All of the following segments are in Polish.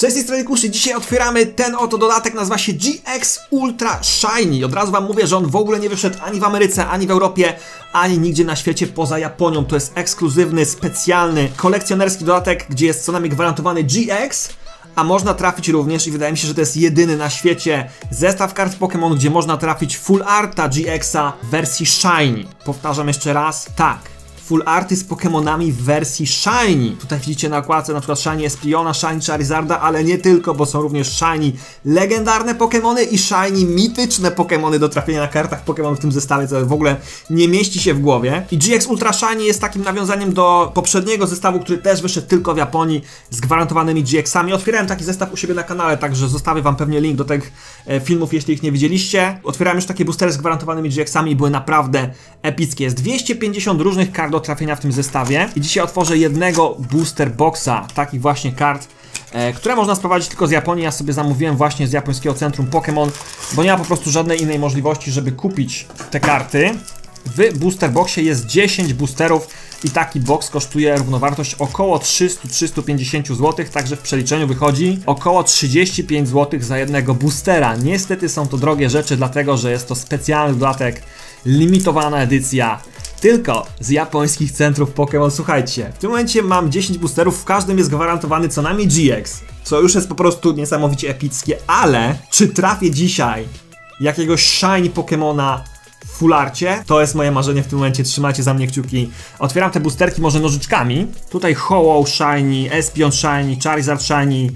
Cześć, z tej strony Kuszy. Dzisiaj otwieramy ten oto dodatek, nazywa się GX Ultra Shiny. Od razu wam mówię, że on w ogóle nie wyszedł ani w Ameryce, ani w Europie, ani nigdzie na świecie poza Japonią. To jest ekskluzywny, specjalny, kolekcjonerski dodatek, gdzie jest co najmniej gwarantowany GX, a można trafić również, i wydaje mi się, że to jest jedyny na świecie zestaw kart Pokémon, gdzie można trafić full arta GX-a w wersji Shiny. Powtarzam jeszcze raz, tak. Full arty z Pokémonami w wersji Shiny. Tutaj widzicie na okładce na przykład Shiny Espriona, Shiny Charizarda, ale nie tylko, bo są również Shiny legendarne Pokémony i Shiny mityczne Pokémony do trafienia na kartach Pokémon w tym zestawie, co w ogóle nie mieści się w głowie. I GX Ultra Shiny jest takim nawiązaniem do poprzedniego zestawu, który też wyszedł tylko w Japonii z gwarantowanymi GX-ami. Otwierałem taki zestaw u siebie na kanale, także zostawię wam pewnie link do tych e, filmów, jeśli ich nie widzieliście. Otwierałem już takie boostery z gwarantowanymi GX-ami i były naprawdę epickie. Jest 250 różnych kart trafienia w tym zestawie i dzisiaj otworzę jednego booster boxa, takich właśnie kart, e, które można sprowadzić tylko z Japonii. Ja sobie zamówiłem właśnie z japońskiego centrum Pokémon, bo nie ma po prostu żadnej innej możliwości, żeby kupić te karty. W booster boxie jest 10 boosterów i taki box kosztuje równowartość około 300-350 zł, także w przeliczeniu wychodzi około 35 zł za jednego boostera. Niestety są to drogie rzeczy, dlatego że jest to specjalny dodatek, limitowana edycja tylko z japońskich centrów Pokémon. Słuchajcie, w tym momencie mam 10 boosterów, w każdym jest gwarantowany co najmniej GX, co już jest po prostu niesamowicie epickie, ale czy trafię dzisiaj jakiegoś shiny Pokémona w fularcie? To jest moje marzenie w tym momencie, trzymajcie za mnie kciuki. Otwieram te boosterki może nożyczkami. Tutaj Hollow Shiny, Espion Shiny, Charizard Shiny,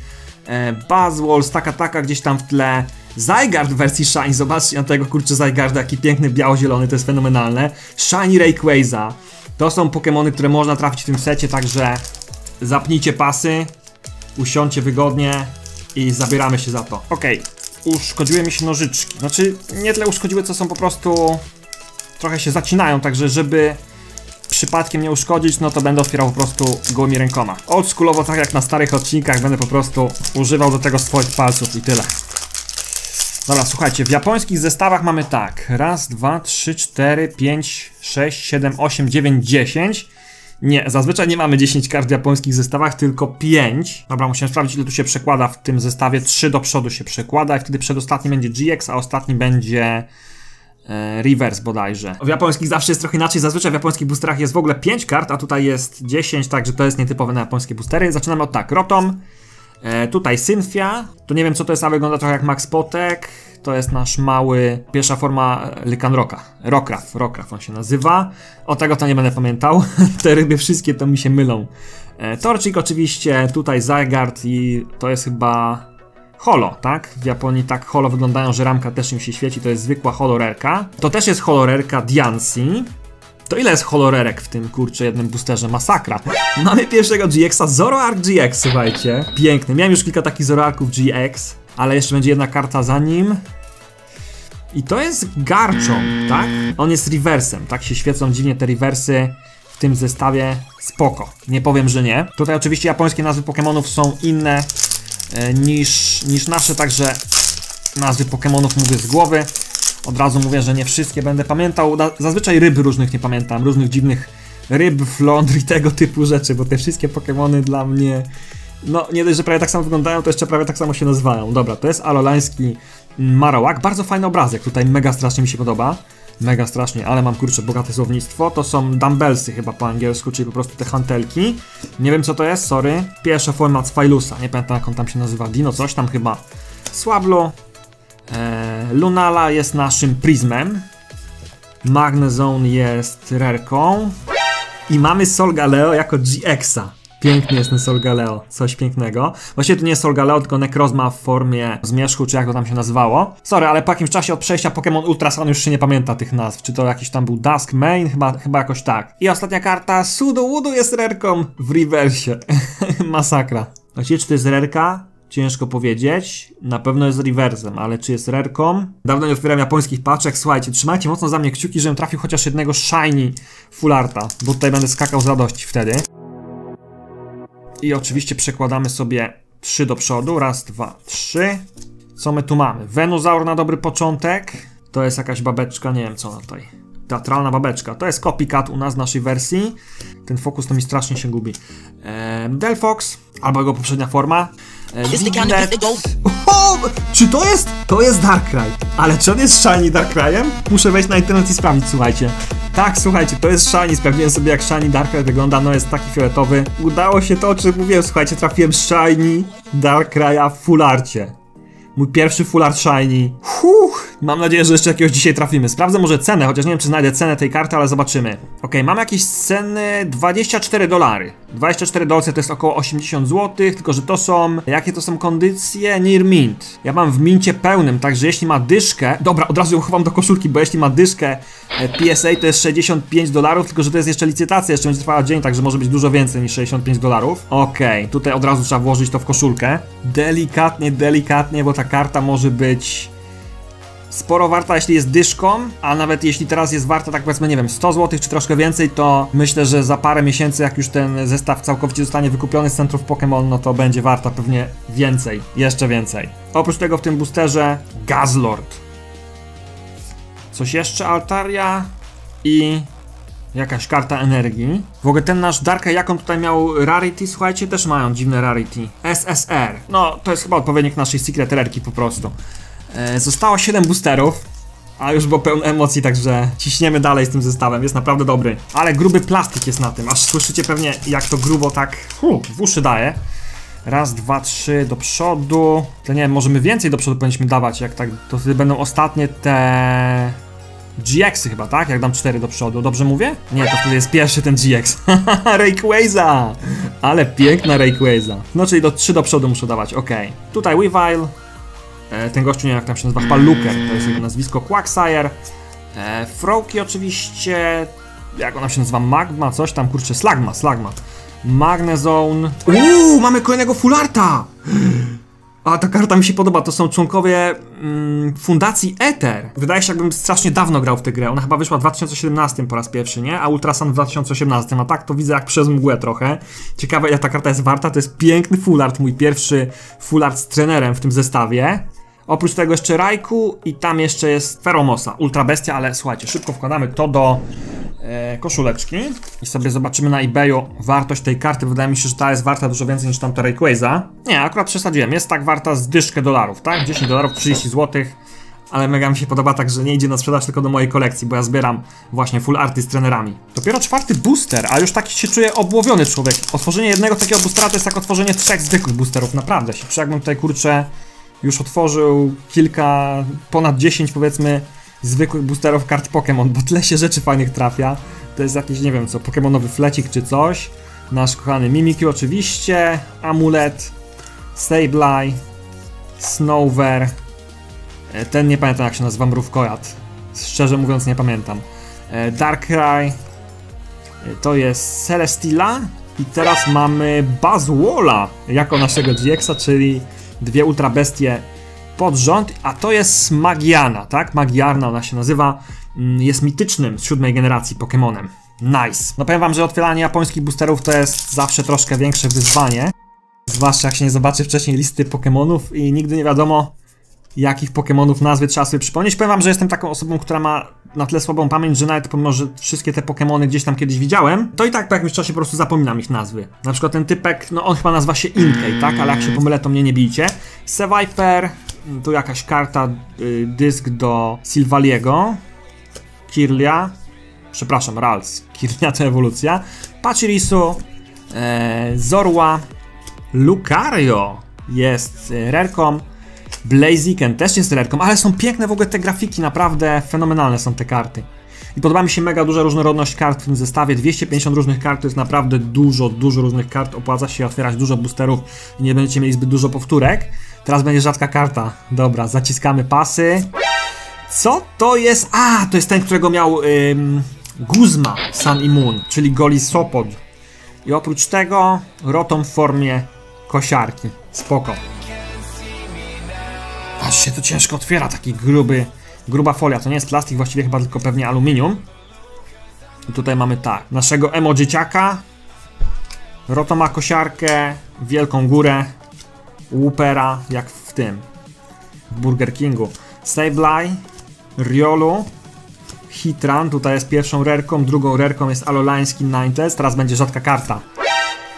e, Buzzwole, taka taka gdzieś tam w tle. Zygarde w wersji Shiny, zobaczcie na tego kurczę Zygarda, jaki piękny biało-zielony, to jest fenomenalne. Shiny Rayquaza, to są Pokémony, które można trafić w tym secie, także zapnijcie pasy, usiądźcie wygodnie i zabieramy się za to. Okej, okay. uszkodziły mi się nożyczki, znaczy nie tyle uszkodziły, co są po prostu trochę się zacinają, także żeby przypadkiem nie uszkodzić, no to będę otwierał po prostu gołymi rękoma. Oldschoolowo, tak jak na starych odcinkach, będę po prostu używał do tego swoich palców i tyle. Dobra, słuchajcie, w japońskich zestawach mamy tak. Raz, dwa, trzy, cztery, pięć, sześć, siedem, osiem, dziewięć, dziesięć. Nie, zazwyczaj nie mamy 10 kart w japońskich zestawach, tylko 5. Dobra, musimy sprawdzić, ile tu się przekłada w tym zestawie. 3 do przodu się przekłada i wtedy przedostatni będzie GX, a ostatni będzie e, reverse bodajże. W japońskich zawsze jest trochę inaczej. Zazwyczaj w japońskich boosterach jest w ogóle 5 kart, a tutaj jest 10, także to jest nietypowe na japońskie boostery. Zaczynamy od tak. Rotom, E, tutaj Synfia, to nie wiem co to jest, ale wygląda trochę jak Max Potek. To jest nasz mały, pierwsza forma Lycanroka. Rokraf, Rokraf on się nazywa. O tego to nie będę pamiętał. Te ryby wszystkie to mi się mylą. E, Torcik oczywiście, tutaj Zygarde i to jest chyba holo, tak? W Japonii tak holo wyglądają, że ramka też im się świeci, to jest zwykła holorerka. To też jest holorerka Diancy. To ile jest holorerek w tym, kurczę, jednym boosterze? Masakra. Mamy pierwszego GX-a, Zoroark GX, słuchajcie. Piękny. Miałem już kilka takich Zoroarków GX, ale jeszcze będzie jedna karta za nim. I to jest Garchomp, tak? On jest reversem, tak się świecą dziwnie te reversy w tym zestawie. Spoko, nie powiem, że nie. Tutaj oczywiście japońskie nazwy Pokémonów są inne e, niż, niż nasze, także nazwy Pokémonów mówię z głowy. Od razu mówię, że nie wszystkie będę pamiętał. Zazwyczaj ryb różnych nie pamiętam, różnych dziwnych ryb, flądr i tego typu rzeczy, bo te wszystkie Pokémony dla mnie. No, nie dość, że prawie tak samo wyglądają, to jeszcze prawie tak samo się nazywają. Dobra, to jest alolański Marowak. Bardzo fajny obrazek, tutaj mega strasznie mi się podoba. Mega strasznie, ale mam kurczę bogate słownictwo. To są dumbbellsy chyba po angielsku, czyli po prostu te hantelki. Nie wiem co to jest, sorry. Pierwsza forma Cwajlusa, nie pamiętam jak on tam się nazywa. Dino coś tam chyba. Swablu, E, Lunala jest naszym Prismem. Magnezone jest rerką. I mamy Solgaleo jako GX-a. Piękny jest ten Solgaleo, coś pięknego. Właściwie to nie jest Solgaleo, tylko Necrozma w formie zmierzchu, czy jak to tam się nazywało. Sorry, ale po jakimś czasie od przejścia Pokémon Ultrason już się nie pamięta tych nazw. Czy to jakiś tam był Dusk Main? Chyba, chyba jakoś tak. I ostatnia karta, Sudowoodo jest rerką w reversie. Masakra. Właściwie czy to jest rerka? Ciężko powiedzieć. Na pewno jest reversem, ale czy jest rerką? Dawno nie otwieram japońskich paczek. Słuchajcie, trzymajcie mocno za mnie kciuki, żebym trafił chociaż jednego shiny fullarta, bo tutaj będę skakał z radości wtedy. I oczywiście przekładamy sobie trzy do przodu. Raz, dwa, trzy. Co my tu mamy? Venuzaur na dobry początek. To jest jakaś babeczka, nie wiem co ona tutaj. Teatralna babeczka. To jest copycat u nas w naszej wersji. Ten fokus to mi strasznie się gubi. Eee, Delfox, albo jego poprzednia forma. E, O, czy to jest? To jest Darkrai. Ale czy on jest Shiny Darkrayem? Muszę wejść na internet i sprawdzić, słuchajcie. Tak, słuchajcie, to jest Shiny. Sprawdziłem sobie jak Shiny Darkrai wygląda, no jest taki fioletowy. Udało się to, o czym mówiłem, słuchajcie, trafiłem Shiny Darkraya w full arcie. Mój pierwszy full art shiny. Huh, mam nadzieję, że jeszcze jakiegoś dzisiaj trafimy. Sprawdzę może cenę, chociaż nie wiem, czy znajdę cenę tej karty, ale zobaczymy. Ok, mam jakieś ceny 24 dolary. 24 dolce to jest około 80 zł, tylko że to są. Jakie to są kondycje? Near mint. Ja mam w mincie pełnym, także jeśli ma dyszkę. Dobra, od razu ją chowam do koszulki, bo jeśli ma dyszkę e, PSA to jest 65 dolarów, tylko że to jest jeszcze licytacja, jeszcze będzie trwała dzień, także może być dużo więcej niż 65 dolarów. Okej, tutaj od razu trzeba włożyć to w koszulkę. Delikatnie, delikatnie, bo ta karta może być sporo warta, jeśli jest dyszką, a nawet jeśli teraz jest warta, tak powiedzmy, nie wiem, 100 zł czy troszkę więcej, to myślę, że za parę miesięcy, jak już ten zestaw całkowicie zostanie wykupiony z centrów Pokémon, no to będzie warta pewnie więcej, jeszcze więcej. Oprócz tego w tym boosterze Gazlord. Coś jeszcze? Altaria i jakaś karta energii. W ogóle ten nasz Darka, jak on tutaj miał Rarity, słuchajcie, też mają dziwne Rarity. SSR. No, to jest chyba odpowiednik naszej Secret po prostu. E, zostało 7 boosterów, a już było pełno emocji, także ciśniemy dalej z tym zestawem. Jest naprawdę dobry. Ale gruby plastik jest na tym, aż słyszycie pewnie jak to grubo tak hu, w uszy daje. Raz, dwa, trzy do przodu. To nie wiem, możemy więcej do przodu powinniśmy dawać, jak tak, to wtedy będą ostatnie te... GX-y chyba, tak? Jak dam 4 do przodu, dobrze mówię? Nie, to wtedy jest pierwszy ten GX. Rayquaza! Ale piękna Rayquaza. No, czyli do 3 do przodu muszę dawać, okej. Tutaj Weavile. E, ten gościu, nie wiem jak tam się nazywa, chyba Luker, to jest jego nazwisko. Quagsire. E, Froki oczywiście. Jak ona się nazywa? Magma, coś tam, kurczę, Slagma, Slagma. Magnezone. Uuu, mamy kolejnego Fullarta! A ta karta mi się podoba, to są członkowie mm, fundacji Ether. Wydaje się, jakbym strasznie dawno grał w tę grę. Ona chyba wyszła w 2017 po raz pierwszy, nie? A Ultrasun w 2018. A tak to widzę jak przez mgłę trochę. Ciekawe, jak ta karta jest warta. To jest piękny full art, mój pierwszy full art z trenerem w tym zestawie. Oprócz tego jeszcze Raiku i tam jeszcze jest Feromosa, Ultra Bestia, ale słuchajcie, szybko wkładamy to do e, koszuleczki i sobie zobaczymy na eBayu wartość tej karty. Wydaje mi się, że ta jest warta dużo więcej niż tamta Rayquaza. Nie, akurat przesadziłem, jest tak warta z dyszkę dolarów, tak? 10 dolarów, 30 zł. Ale mega mi się podoba tak, że nie idzie na sprzedaż tylko do mojej kolekcji, bo ja zbieram właśnie full arty z trenerami. Dopiero czwarty booster, a już taki się czuję obłowiony człowiek. Otworzenie jednego takiego boostera to jest jak otworzenie trzech zwykłych boosterów, naprawdę. Się jakbym tutaj kurczę już otworzył kilka, ponad 10 powiedzmy zwykłych boosterów kart Pokémon, bo tyle się rzeczy fajnych trafia. To jest jakiś, nie wiem co, Pokémonowy flecik czy coś. Nasz kochany Mimikyu oczywiście, Amulet, Sableye, Snover. E, Ten nie pamiętam jak się nazywa, Mrówkojad. Szczerze mówiąc nie pamiętam. E, Darkrai, e, to jest Celestila i teraz mamy Buzzwola jako naszego GX-a, czyli dwie ultra bestie pod rząd, a to jest Magiana, tak? Magiarna ona się nazywa. Mm, Jest mitycznym z siódmej generacji Pokémonem. Nice. No powiem wam, że otwieranie japońskich boosterów to jest zawsze troszkę większe wyzwanie. Zwłaszcza jak się nie zobaczy wcześniej listy Pokémonów i nigdy nie wiadomo, jakich Pokémonów nazwy trzeba sobie przypomnieć. Powiem wam, że jestem taką osobą, która ma na tyle słabą pamięć, że nawet pomimo, że wszystkie te Pokémony gdzieś tam kiedyś widziałem, to i tak po jakimś czasie po prostu zapominam ich nazwy. Na przykład ten typek, no on chyba nazywa się Inkay, tak? Ale jak się pomylę, to mnie nie bijcie. Seviper, tu jakaś karta, y, dysk do Silvaliego. Kirlia, przepraszam, Rals. Kirlia to ewolucja. Pachirisu, e, Zorua, Lucario jest e, rerką. Blaziken też jest rerką, ale są piękne w ogóle te grafiki, naprawdę fenomenalne są te karty. I podoba mi się mega duża różnorodność kart w tym zestawie. 250 różnych kart to jest naprawdę dużo, dużo różnych kart. Opłaca się otwierać dużo boosterów i nie będziecie mieli zbyt dużo powtórek. Teraz będzie rzadka karta. Dobra, zaciskamy pasy. Co to jest? A, to jest ten, którego miał ym, Guzma Sun i Moon, czyli Goli Sopod. I oprócz tego Rotom w formie kosiarki. Spoko. Się to ciężko otwiera, taki gruby, gruba folia. To nie jest plastik, właściwie chyba tylko pewnie aluminium. I tutaj mamy tak, naszego emo dzieciaka. Roto ma kosiarkę, wielką górę, Woopera, jak w tym, w Burger Kingu. Sableye, Riolu, Hitran, tutaj jest pierwszą rerką, drugą rerką jest Alolański Ninetales, teraz będzie rzadka karta.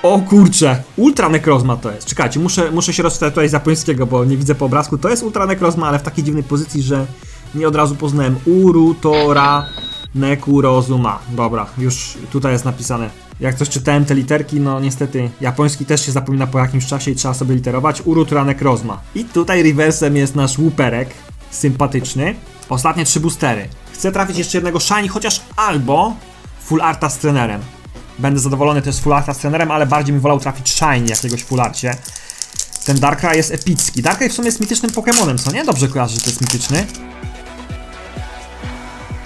O kurcze, Ultra Necrozma to jest. Czekajcie, muszę, muszę się rozczytać tutaj z japońskiego, bo nie widzę po obrazku. To jest Ultra Necrozma, ale w takiej dziwnej pozycji, że nie od razu poznałem. Urutora Nekurozuma. Dobra, już tutaj jest napisane. Jak coś czytałem te literki, no niestety japoński też się zapomina po jakimś czasie i trzeba sobie literować. Urutora Necrozma. I tutaj reversem jest nasz łuperek, sympatyczny. Ostatnie trzy boostery. Chcę trafić jeszcze jednego shiny, chociaż albo full arta z trenerem. Będę zadowolony też z full arta z trenerem, ale bardziej bym wolał trafić shiny jakiegoś full arcie. Ten Darkrai jest epicki. Darkrai w sumie jest mitycznym Pokemonem, co nie? Dobrze kojarzę, że to jest mityczny.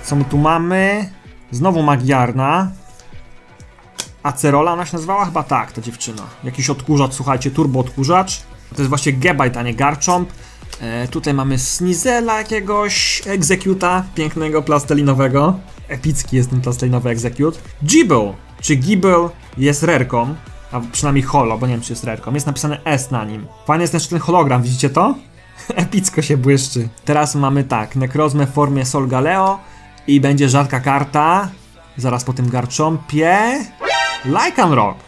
Co my tu mamy? Znowu Magiarna. Acerola ona się nazywała? Chyba tak, ta dziewczyna. Jakiś odkurzacz, słuchajcie, turbo odkurzacz. To jest właśnie Gebite, a nie Garchomp. E, tutaj mamy Snizela jakiegoś, Executa, pięknego plastelinowego. Epicki jest ten plastelinowy Execute. Gibble, czy Gibble jest rerką, a przynajmniej holo, bo nie wiem czy jest rerką. Jest napisane S na nim. Fajny jest też ten hologram, widzicie to? Epicko się błyszczy. Teraz mamy tak, Necrozmę w formie Sol Galeo i będzie rzadka karta. Zaraz po tym Garchompie. Lycan Rock.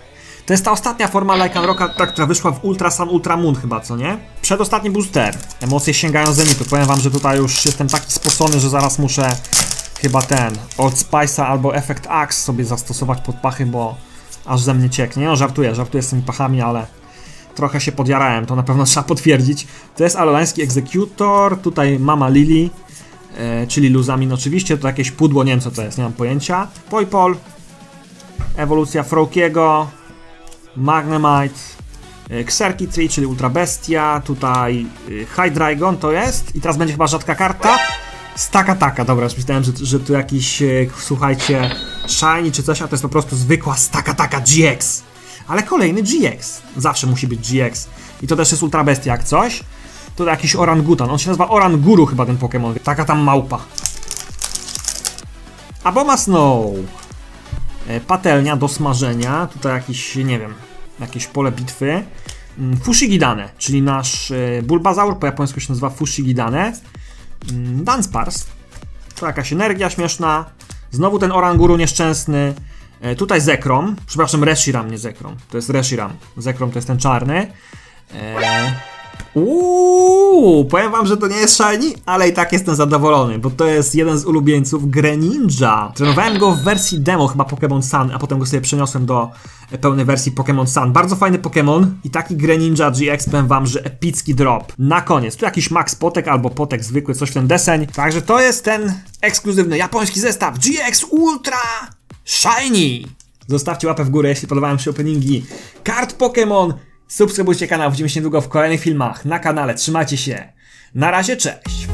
To jest ta ostatnia forma Lycan Rocka, która wyszła w Ultra Sun Ultra Moon chyba, co nie? Przedostatni booster. Emocje sięgają zenitu. Powiem wam, że tutaj już jestem taki spocony, że zaraz muszę chyba ten Old Spice'a albo Effect Axe sobie zastosować pod pachy, bo aż ze mnie cieknie. No żartuję, żartuję z tymi pachami, ale trochę się podjarałem, to na pewno trzeba potwierdzić. To jest alolański Executor, tutaj Mama Lily, e, czyli Luzamin oczywiście, to jakieś pudło, nie wiem co to jest, nie mam pojęcia. Poipol, ewolucja Frokiego, Magnemite, e, Xerki Tree, czyli Ultra Bestia, tutaj e, Hydreigon to jest i teraz będzie chyba rzadka karta. Staka taka, dobra, już myślałem, że, że tu jakiś, e, słuchajcie, shiny czy coś, a to jest po prostu zwykła staka taka GX. Ale kolejny GX. Zawsze musi być GX. I to też jest Ultra Bestia jak coś. To jakiś orangutan. On się nazywa Oranguru chyba ten Pokémon. Taka tam małpa. Aboma Snow. E, Patelnia do smażenia. Tutaj jakiś, nie wiem, jakieś pole bitwy. Mm, Fushigidane, czyli nasz e, Bulbazaur, po japońsku się nazywa Fushigidane. Mm, Dunsparce. To jakaś energia śmieszna. Znowu ten Oranguru nieszczęsny. E, tutaj Zekrom. Przepraszam, Reshiram, nie Zekrom. To jest Reshiram. Zekrom to jest ten czarny. E... Uuu, powiem wam, że to nie jest shiny, ale i tak jestem zadowolony, bo to jest jeden z ulubieńców Greninja. Trenowałem go w wersji demo, chyba Pokémon Sun, a potem go sobie przeniosłem do pełnej wersji Pokémon Sun. Bardzo fajny Pokémon i taki Greninja GX powiem wam, że epicki drop. Na koniec, tu jakiś Max Potek albo Potek zwykły, coś w ten deseń. Także to jest ten ekskluzywny japoński zestaw GX Ultra Shiny. Zostawcie łapę w górę, jeśli podobają się openingi kart Pokémon. Subskrybujcie kanał, widzimy się niedługo w kolejnych filmach na kanale. Trzymajcie się. Na razie, cześć!